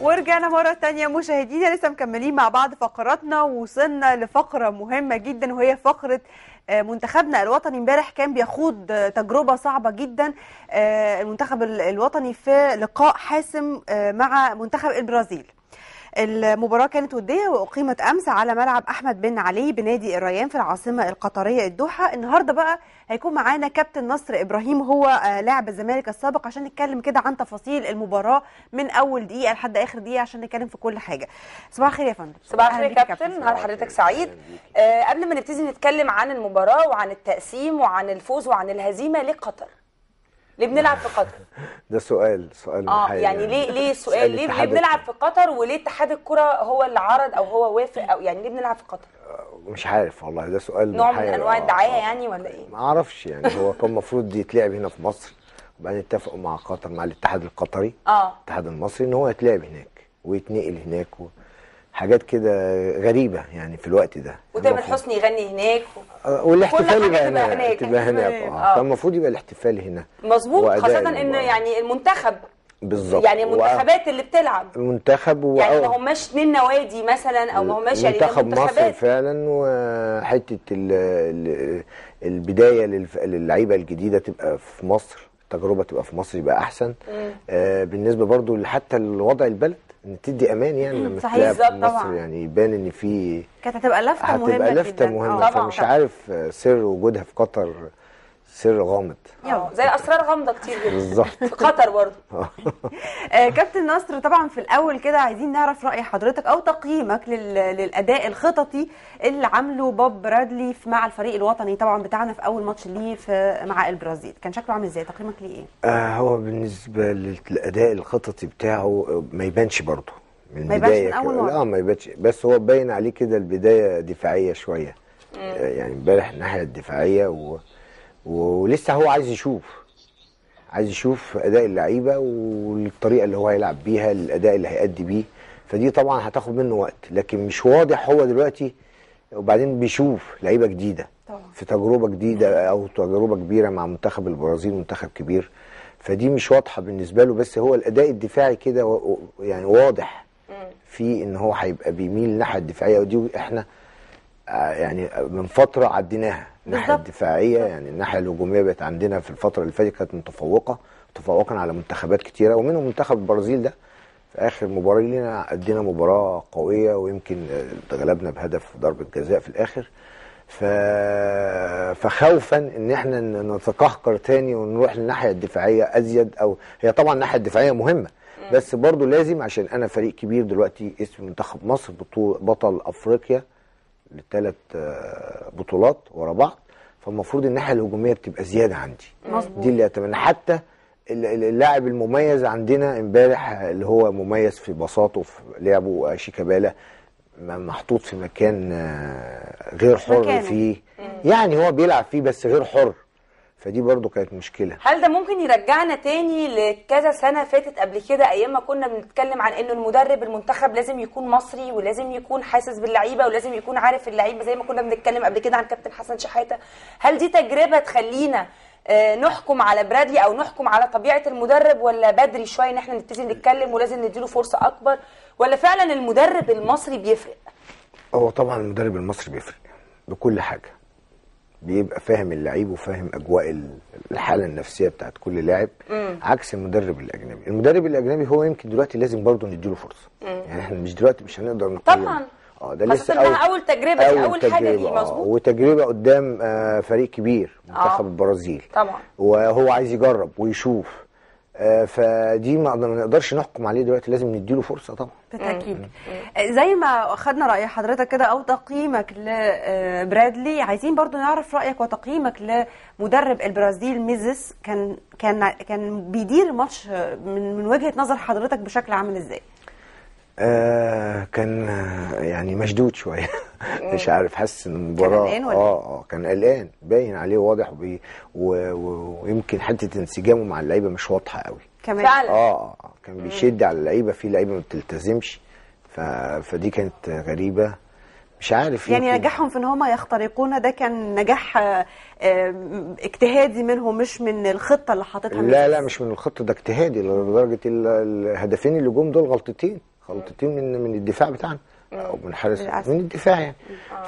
ورجعنا مرة تانية. مشاهدينا لسه مكملين مع بعض فقراتنا ووصلنا لفقرة مهمة جدا وهي فقرة آه، منتخبنا الوطني امبارح كان بيخوض تجربة صعبة جدا. آه، المنتخب ال- الوطني في لقاء حاسم آه، مع منتخب البرازيل. المباراة كانت ودية وأقيمت أمس على ملعب أحمد بن علي بنادي الريان في العاصمة القطرية الدوحة. النهاردة بقى هيكون معانا كابتن نصر إبراهيم هو آه، لاعب الزمالك السابق عشان نتكلم كده عن تفاصيل المباراة من أول دقيقة لحد آخر دقيقة عشان نتكلم في كل حاجة. صباح الخير يا فندم. صباح الخير يا كابتن. نهار حضرتك سعيد؟ آه قبل ما نبتدي نتكلم عن المباراة وعن التقسيم وعن الفوز وعن الهزيمة ليه قطر؟ ليه بنلعب في قطر؟ ده سؤال سؤال آه محير يعني ليه ليه السؤال سؤال ليه, ليه بنلعب في قطر وليه اتحاد الكرة هو اللي عرض أو هو وافق أو يعني ليه بنلعب في قطر؟ مش عارف والله ده سؤال نوع من. أنواع آه، الدعاية آه. يعني ولا إيه؟ ما أعرفش يعني هو كان المفروض يتلعب هنا في مصر وبعدين اتفقوا مع قطر مع الاتحاد القطري آه الاتحاد المصري إن هو يتلعب هناك ويتنقل هناك وحاجات كده غريبة يعني في الوقت ده. وتامر حسني يغني هناك آه، كل والاحتفال يبقى هناك. تبقى هناك. آه. آه. كان المفروض يبقى الاحتفال هنا. مظبوط خاصة إن. يعني المنتخب. بالظبط. يعني و- المنتخبات اللي بتلعب. المنتخب و... يعني ما هماش اتنين نوادي مثلا أو ما هماش يعني منتخب مصر فعلا وحتة ال- ال- البداية للعيبة الجديدة تبقى في مصر. التجربة تبقى في مصر يبقى أحسن. آه بالنسبة برضو حتى لوضع البلد إن تدي أمان يعني لما تلعب في مصر طبعا. يعني يبان إن في كانت هتبقى لفتة مهمة هتبقى لفته مهمة. آه، فمش. عارف آه، سر وجودها في قطر سر غامض. آه، زي أسرار غامضة كتير جدا. بالظبط. في قطر برضه. آه، كابتن نصر طبعا في الأول كده عايزين نعرف رأي حضرتك أو تقييمك لل... للأداء الخططي اللي عامله بوب برادلي مع الفريق الوطني طبعا بتاعنا في أول ماتش ليه في مع البرازيل. كان شكله عامل إزاي؟ تقييمك ليه؟ إيه آه هو بالنسبة للأداء الخططي بتاعه آه، ما يبانش برضه. من ما مرة. لا ما يبانش. بس هو باين عليه كده البداية دفاعية شوية. آه، يعني امبارح الناحية الدفاعية و... ولسه هو عايز يشوف عايز يشوف أداء اللعيبة والطريقة اللي هو هيلعب بيها الأداء اللي هيأدي بيه. فدي طبعا هتاخد منه وقت لكن مش واضح هو دلوقتي وبعدين بيشوف لعيبة جديدة طبعا. في تجربة جديدة أو تجربة كبيرة مع منتخب البرازيل منتخب كبير. فدي مش واضحة بالنسبة له بس هو الأداء الدفاعي كده يعني واضح في إن هو هيبقى بيميل الناحية الدفاعية. ودي إحنا آه، يعني من فترة عديناها. الناحية. الدفاعية يعني الناحية الهجومية بقت عندنا في الفترة اللي فاتت كانت متفوقة متفوقا على منتخبات كتيرة ومنهم منتخب البرازيل ده. في آخر مباراة لينا ادينا مباراة قوية ويمكن آه، غلبنا بهدف ضربة جزاء في الآخر. ف... فخوفا إن إحنا نتقهقر تاني ونروح للناحية الدفاعية أزيد أو هي طبعا الناحية الدفاعية مهمة بس برضو لازم عشان أنا فريق كبير دلوقتي اسم منتخب مصر بطل أفريقيا لثلاث بطولات ورا بعض فالمفروض الناحية الهجومية بتبقى زيادة عندي. مظبوط. دي اللي أتمنى. حتى ال- ال- اللاعب المميز عندنا امبارح اللي هو مميز في بساطه في لعبه شيكابالا محطوط في مكان آه، غير حر مكانه. فيه. يعني هو بيلعب فيه بس غير حر. فدي برضو كانت مشكلة. هل ده ممكن يرجعنا تاني لكذا سنة فاتت قبل كده أيام ما كنا بنتكلم عن إنه المدرب المنتخب لازم يكون مصري ولازم يكون حاسس باللعيبة ولازم يكون عارف اللعيبة زي ما كنا بنتكلم قبل كده عن كابتن حسن شحاتة؟ هل دي تجربة تخلينا آه، نحكم على برادلي أو نحكم على طبيعة المدرب ولا بدري شوية إن إحنا نبتدي نتكلم ولازم نديله فرصة أكبر؟ ولا فعلا المدرب المصري بيفرق؟ هو طبعا المدرب المصري بيفرق بكل حاجة. بيبقى فاهم اللعيب وفاهم أجواء ال- الحالة النفسية بتاعت كل لاعب عكس المدرب الأجنبي المدرب الأجنبي هو يمكن دلوقتي لازم برضه نديله فرصة يعني إحنا مش دلوقتي مش هنقدر نقيم طبعا. آه ده لسه أول تجربة دي، أول حاجة دي، تجربة، آه، مظبوط. وتجربة قدام آه، فريق كبير منتخب آه. البرازيل طبعا. وهو عايز يجرب ويشوف فدي ما نقدرش نحكم عليه دلوقتي لازم نديله فرصة طبعا. بالتأكيد. زي ما اخدنا رأي حضرتك كده أو تقييمك لبرادلي عايزين برضو نعرف رأيك وتقييمك لمدرب البرازيل ميزيس. كان كان كان بيدير الماتش من من وجهة نظر حضرتك بشكل عامل إزاي؟ آه كان آه، يعني مشدود شوية. مش عارف حاسس إن المباراه قلقان ولا آه آه كان قلقان باين عليه واضح وبي و- و- ويمكن حتة انسجامه مع اللعيبة مش واضحة قوي. كمان. فعلا. آه آه آه، كان بيشد على اللعيبة في لعيبة ما بتلتزمش. ف... فدي كانت غريبة. مش عارف يعني يمكن- نجاحهم في إن هم يخترقونا ده كان نجاح آه، آه، اجتهادي منهم مش من الخطة اللي حاططها لا لا مش من الخط ده اجتهادي لدرجة ال- الهدفين اللي جم دول غلطتين. غلطتين من من الدفاع بتاعنا. أو من حارس. من الدفاع يعني.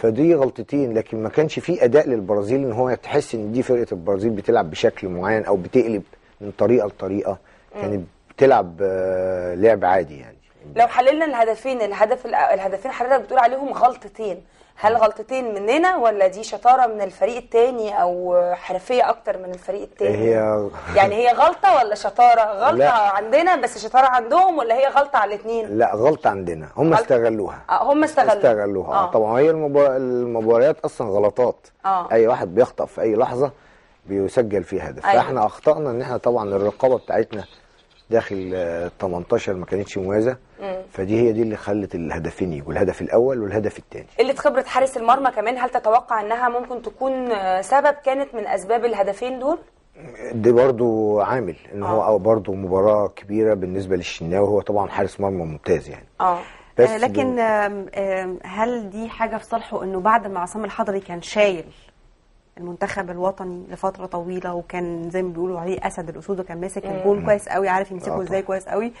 فدي غلطتين. لكن ما كانش في أداء للبرازيل إن هو تحس إن دي فرقة البرازيل بتلعب بشكل معين أو بتقلب من طريقة لطريقة. كانت بتلعب آه، لعب عادي يعني. لو حللنا الهدفين الهدف الهدفين حضرتك بتقول عليهم غلطتين. هل غلطتين مننا ولا دي شطارة من الفريق التاني أو حرفية أكتر من الفريق التاني؟ هي يعني هي غلطة ولا شطارة؟ غلطة لا. عندنا بس شطارة عندهم ولا هي غلطة على الاثنين لا غلطة عندنا. هم غلط- استغلوها. هم استغلوا استغلوها. آه. طبعا هي المبا- المباريات أصلا غلطات. آه. أي واحد بيخطأ في أي لحظة بيسجل فيه هدف. أيوة. فإحنا أخطأنا إن إحنا طبعا الرقابة بتاعتنا داخل آه، 18 ما كانتش موازه فدي هي دي اللي خلت الهدفين يجوا الهدف الأول والهدف الثاني قله خبره حارس المرمى كمان هل تتوقع إنها ممكن تكون آه، سبب كانت من أسباب الهدفين دول؟ دي برضو عامل إن آه. هو أو برضو مباراة كبيرة بالنسبة للشناوي هو طبعا حارس مرمى ممتاز يعني. آه. بس آه، لكن هل دي حاجة في صالحه إنه بعد ما عصام الحضري كان شايل المنتخب الوطني لفترة طويلة وكان زي ما بيقولوا عليه أسد الأسود وكان ماسك الجول كويس قوي عارف آه يمسكه طبعا. إزاي كويس قوي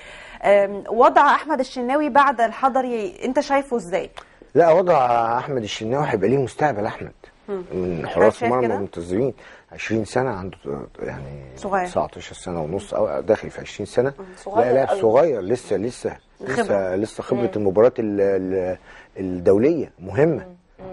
وضع أحمد الشناوي بعد الحضري أنت شايفه إزاي لا وضع أحمد الشناوي هيبقى ليه مستقبل أحمد من حراس مرمى كده؟ منتظمين 20 سنة عنده يعني صغير. 19 سنة ونص أو داخل في 20 سنة صغير لا لاعب. صغير لسه لسه. لسه لسه خبرة المباريات ال- ال- الدولية مهمة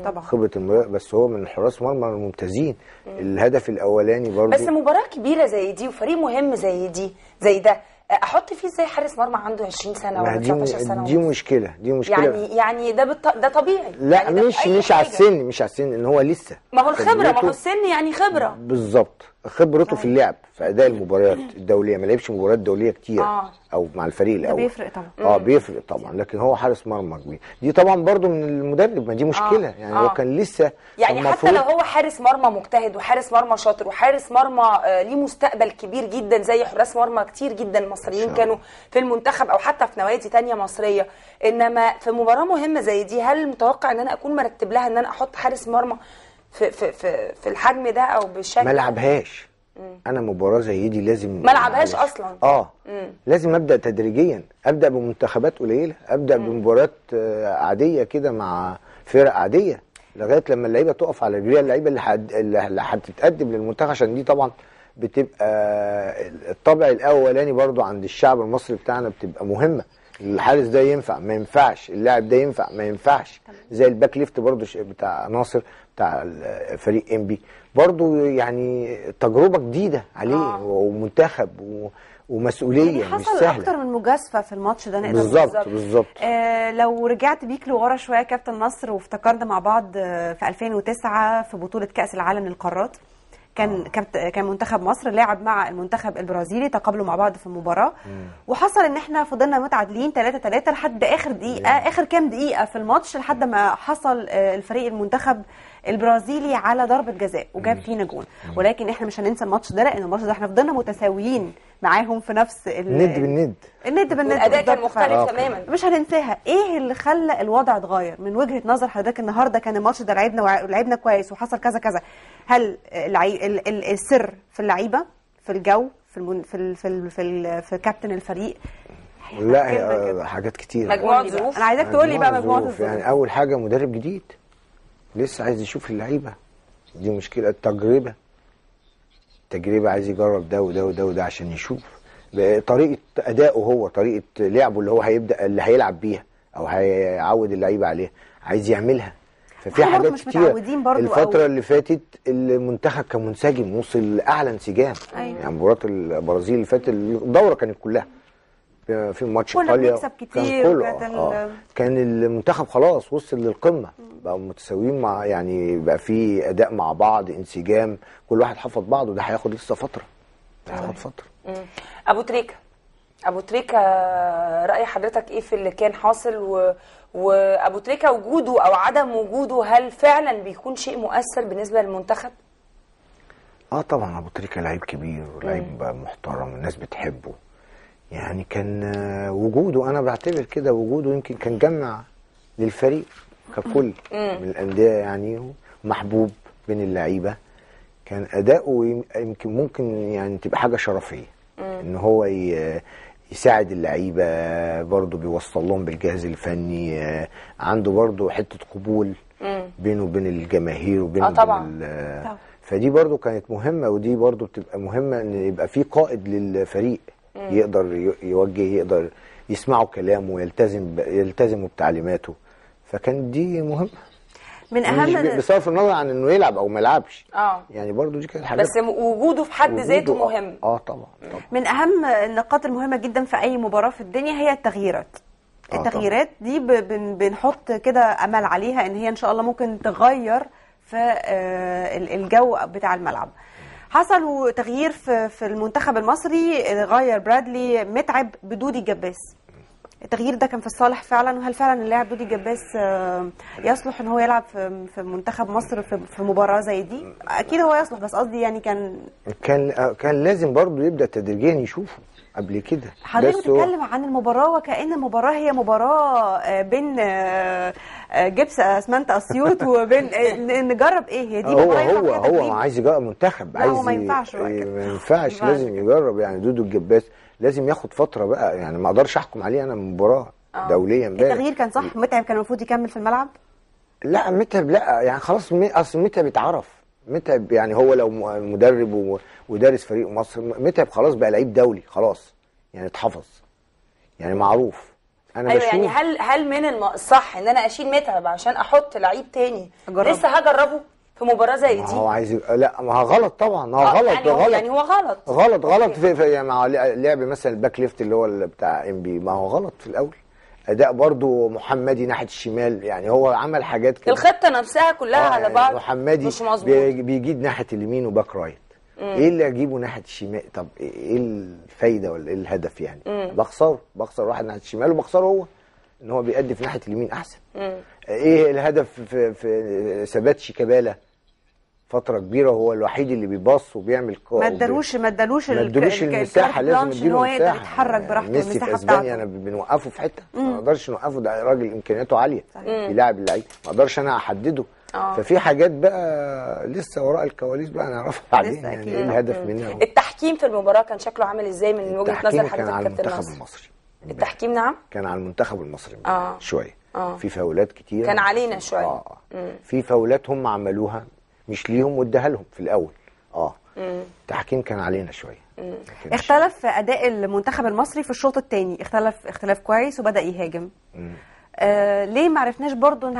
طبعا. خبرة المباريات بس هو من حراس مرمى الممتازين. الهدف الأولاني برضو بس مباراة كبيرة زي دي وفريق مهم زي دي زي ده أحط فيه إزاي حارس مرمى عنده 20 سنة ولا دي 19 سنة دي؟ مشكلة دي مشكلة. يعني يعني ده بالط... ده طبيعي. لا يعني مش مش على. السن مش على السن إن هو لسه ما هو الخبرة ما هو السن يعني خبرة. بالظبط. خبرته في اللعب في أداء المباريات الدولية. ما لعبش مباريات دولية كتير. آه. أو مع الفريق الأول. بيفرق طبعا. آه بيفرق طبعا. لكن هو حارس مرمى كبير. دي طبعا برضو من المدرب ما دي مشكلة. آه. يعني آه. هو كان لسه يعني حتى لو هو حارس مرمى مجتهد وحارس مرمى شاطر وحارس مرمى آه، ليه مستقبل كبير جدا زي حراس مرمى كتير جدا مصريين. كانوا في المنتخب أو حتى في نوادي تانية مصرية. إنما في مباراة مهمة زي دي هل متوقع إن أنا أكون مرتب لها إن أنا أحط حارس مرمى في في في, في الحجم ده أو بالشكل ما؟ لعبهاش أنا مباراة زي دي لازم ما لعبهاش. أصلاً. آه مم. لازم أبدأ تدريجيا أبدأ بمنتخبات قليلة أبدأ بمباريات آه، عادية كده مع فرق عادية لغاية لما اللعيبة تقف على رجليها اللعيبة اللي حد... اللي هتتقدم للمنتخب عشان دي طبعا بتبقى الطبع الأولاني برضو عند الشعب المصري بتاعنا بتبقى مهمة الحارس ده ينفع؟ ما ينفعش. اللاعب ده ينفع؟ ما ينفعش. زي ال back left برضو ش- بتاع ناصر بتاع فريق إنبي. برضو يعني تجربة جديدة عليه آه. ومنتخب و... ومسؤولية يعني مش حصل سهلة. أكتر من مجازفة في الماتش ده نقدر بالظبط بالظبط. آه لو رجعت بيك لورا شوية كابتن نصر وافتكرنا مع بعض آه في 2009 في بطولة كأس العالم للقارات. كان كابت كان منتخب مصر لعب مع المنتخب البرازيلي تقابلوا مع بعض في مباراة. وحصل إن إحنا فضلنا متعادلين 3 3 لحد آخر دقيقة آخر كام دقيقة في الماتش لحد ما حصل آه، الفريق المنتخب البرازيلي على ضربة جزاء وجاب فينا جون ولكن إحنا مش هننسى الماتش ده لأن الماتش ده إحنا فضلنا متساويين معاهم في نفس ال- ند بالند. الند بالند. الأداء كان مختلف فعلا. آه. تماما. مش هننساها. إيه اللي خلى الوضع اتغير؟ من وجهة نظر حضرتك النهارده كان الماتش ده لعبنا وع- لعبنا كويس وحصل كذا كذا. هل العي... ال... ال... السر في اللعيبة في الجو في المن... في ال... في ال... في, ال... في كابتن الفريق؟ لا هي كده. حاجات كتير. بقى. ظروف. أنا عايزاك تقول لي بقى مجموعة ظروف. الظروف. يعني أول حاجة مدرب جديد. لسه عايز يشوف اللعيبة. دي مشكلة التجربة. تجربه عايز يجرب ده وده وده وده عشان يشوف. طريقة ادائه هو طريقة لعبه اللي هو هيبدأ اللي هيلعب بيها أو هيعود اللعيبة عليها. عايز يعملها. ففي حاجات مش كتير. متعودين برضه الفترة أوي. اللي فاتت المنتخب كان منسجم وصل لاعلى انسجام. أيوة. يعني مباراة البرازيل اللي فاتت الدورة كانت كلها. في ماتش إيطاليا كان كله. آه. كان المنتخب خلاص وصل للقمة. بقوا متساويين مع يعني بقى في أداء مع بعض انسجام. كل واحد حفظ بعضه. ده هياخد لسه فترة. هياخد فترة. أبو تريكة. أبو تريكة رأي حضرتك إيه في اللي كان حاصل؟ و... وأبو تريكة وجوده أو عدم وجوده هل فعلا بيكون شيء مؤثر بالنسبة للمنتخب؟ آه طبعا أبو تريكة لعيب كبير ولعيب محترم الناس بتحبه. يعني كان آه، وجوده أنا بعتبر كده وجوده يمكن كان جمع للفريق ككل من الأندية يعني محبوب بين اللعيبة. كان أداؤه يم- يمكن ممكن يعني تبقى حاجة شرفية. إن هو ي- يساعد اللعيبة برضه بيوصل لهم بالجهاز الفني آه، عنده برضه حتة قبول بينه وبين الجماهير وبينه آه طبعاً. وبين ال- طبعاً. فدي برضو كانت مهمة ودي برضو بتبقى مهمة إن يبقى في قائد للفريق يقدر ي- يوجه يقدر يسمعوا كلامه يلتزم يلتزموا بتعليماته فكانت دي مهمة من أهم بصرف النظر عن إنه يلعب أو ما يلعبش. آه. يعني برضو دي كانت حاجات بس وجوده في حد ذاته مهم. آه طبعا طبعا. من أهم النقاط المهمة جدا في أي مباراة في الدنيا هي التغييرات. آه التغييرات دي ب- بن- بنحط كده أمل عليها إن هي إن شاء الله ممكن تغير في آه، ال- الجو بتاع الملعب. حصل تغيير في في المنتخب المصري غير برادلي متعب بدودي جباس. التغيير ده كان في الصالح فعلا؟ وهل فعلا اللاعب دودي جباس آه، يصلح إن هو يلعب في منتخب مصر في مباراة زي دي؟ أكيد هو يصلح بس قصدي يعني كان كان آه، كان لازم برضو يبدأ تدريجيا يشوفه. قبل كده. حضرتك بتتكلم عن المباراة وكأن المباراة هي مباراة آه، بين آه، آه، جبس أسمنت أسيوط وبين نجرب إيه؟ هي دي هو هو هو؟ عايز يجرب منتخب لا، عايز ما ينفعش بقى. ما ينفعش لازم. يجرب يعني دودو الجباس لازم ياخد فترة بقى يعني ما أقدرش أحكم عليه أنا من مباراة دوليه امبارح التغيير كان صح؟ متعب كان المفروض يكمل في الملعب؟ لا متعب لا يعني خلاص أصل متعب اتعرف. متعب يعني هو لو مدرب ودارس فريق مصر متعب خلاص بقى لعيب دولي خلاص. يعني اتحفظ. يعني معروف. أنا أيوه بشوف يعني هل هل من الصح إن أنا أشيل متعب عشان أحط لعيب تاني؟ أجربه. لسه هجربه في مباراة زي ما دي؟ هو عايز لا ما هو غلط طبعا. ما هو آه، غلط يعني غلط. يعني هو غلط. غلط غلط. في, في يعني مع لعب مثلا ال back left اللي هو بتاع إنبي. ما هو غلط في الأول. أداء برضو محمدي ناحية الشمال يعني هو عمل حاجات كده. الخطة نفسها كلها آه، على يعني بعض محمدي مش مظبوط. بي- بيجيد ناحية اليمين و back right. إيه اللي أجيبه ناحية الشمال؟ طب إيه الفايدة ولا إيه الهدف يعني؟ بخسره بخسر واحد ناحية الشمال وبخسره هو إن هو بيأدي في ناحية اليمين أحسن. إيه الهدف في, في ثبات شيكابالا فترة كبيرة هو الوحيد اللي بيباص وبيعمل كو ما ادالوش ما ادالوش ما ال- ادلوش ال- المساحة لازم نديله هو يقدر يتحرك براحته ميسي في إسبانيا أنا بنوقفه في حتة. ما نقدرش نوقفه ده راجل إمكانياته عالية. يلاعب اللعيب. ما أقدرش أنا أحدده. آه. ففي حاجات بقى لسه وراء الكواليس بقى نعرفها بعدين لسه يعني. إيه الهدف منها؟ التحكيم في المباراة كان شكله عامل إزاي من وجهة نظر التحكيم حضرتك كان على المنتخب المصري. التحكيم نعم؟ كان على المنتخب المصري آه. شوية. آه. في فاولات كتير كان علينا شوية. آه. في فاولات هم عملوها. مش ليهم واداها لهم في الأول. آه. التحكيم كان علينا شوية. اختلف أداء المنتخب المصري في الشوط الثاني اختلف اختلاف كويس وبدأ يهاجم. آه ليه ما عرفناش برضو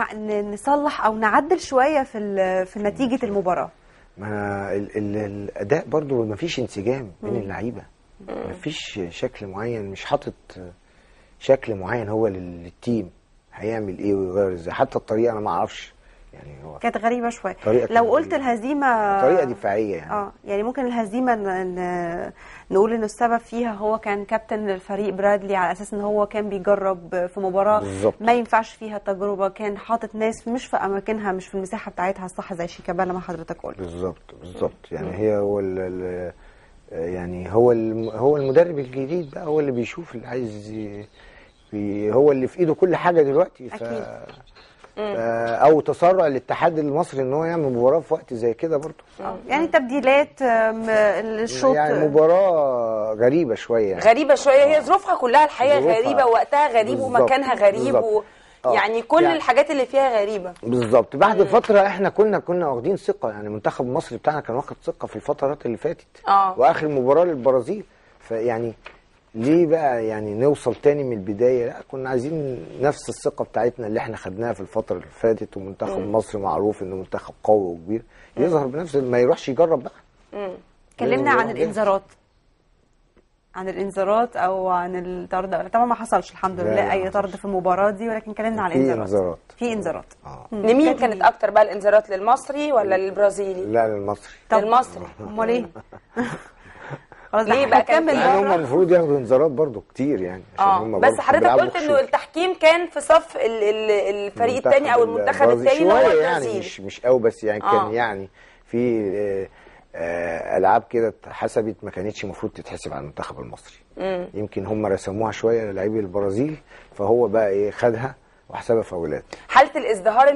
نصلح أو نعدل شوية في ال- في نتيجة المباراة؟ ما ال ال الأداء برضو ما فيش انسجام بين اللعيبة. ما فيش شكل معين مش حاطط شكل معين هو لل- للتيم. هيعمل إيه ويغير إزاي؟ حتى الطريقة أنا ما أعرفش. يعني هو كانت غريبة شوية طريقة لو قلت. الهزيمة طريقة دفاعية يعني آه يعني ممكن الهزيمة نقول إن السبب فيها هو كان كابتن الفريق برادلي على أساس إن هو كان بيجرب في مباراة بالظبط. ما ينفعش فيها تجربة كان حاطط ناس مش في أماكنها مش في المساحة بتاعتها الصح زي شيكابالا ما حضرتك قلت بالظبط بالظبط يعني هي هو يعني هو هو المدرب الجديد بقى هو اللي بيشوف اللي عايز هو اللي في إيده كل حاجة دلوقتي ف أكيد. ف- أو تسرع الاتحاد المصري إن هو يعمل مباراة في وقت زي كده برضه. آه. يعني تبديلات الشوط. يعني مباراة غريبة شوية يعني. غريبة شوية. هي ظروفها كلها الحقيقة ظروفها. غريبة ووقتها غريب بالظبط، ومكانها غريب. و... آه. يعني كل يعني- الحاجات اللي فيها غريبة. بالظبط. بعد فترة إحنا كنا كنا واخدين ثقة. يعني منتخب مصر بتاعنا كان واخد ثقة في الفترات اللي فاتت. آه. وآخر مباراة للبرازيل. فيعني ليه بقى يعني نوصل تاني من البداية؟ لا كنا عايزين نفس الثقة بتاعتنا اللي إحنا خدناها في الفترة اللي فاتت ومنتخب مصر معروف إنه منتخب قوي وكبير. يظهر بنفس ما يروحش يجرب بقى. اتكلمنا لازم عن الإنذارات. عن الإنذارات أو عن الطرد. طبعا ما حصلش الحمد لله. أي طرد في المباراه دي ولكن اتكلمنا عن في الإنذارات. إنذارات. في إنذارات. آه. لمين كانت أكتر بقى الإنذارات للمصري ولا للبرازيلي؟ لا للمصري. طب- للمصري. أمال إيه؟ خلاص ليه بقى كان كمل يعني هم المفروض ياخدوا انذارات برضو كتير يعني عشان آه هم بس حضرتك قلت إنه. التحكيم كان في صف ال ال الفريق المنتخب الثاني أو المنتخب الثاني هو يعني البرازيل. مش مش قوي بس يعني آه. كان يعني في آه، آه، ألعاب كده اتحسبت ما كانتش المفروض تتحسب على المنتخب المصري. يمكن هم رسموها شوية للاعبي البرازيل فهو بقى إيه خدها وحسابها فاولات. حالة الازدهار